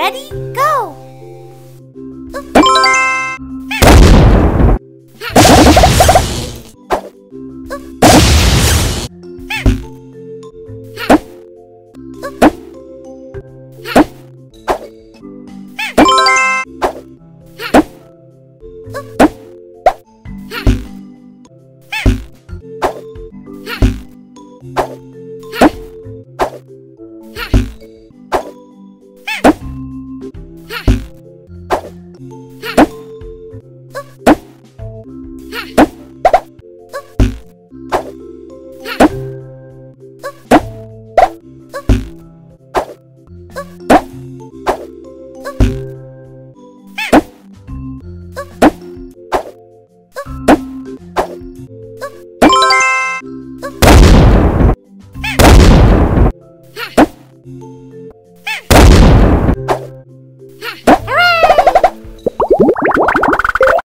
Ready? Go! you you